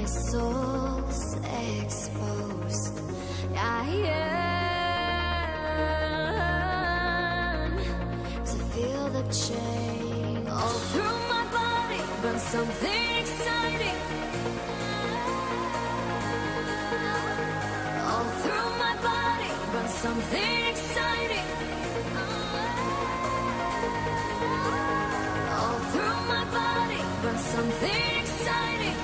my soul's exposed. I am to feel the chain all through my body. Burn something exciting. All through my body. Burn something exciting. All through my body. Burn something exciting.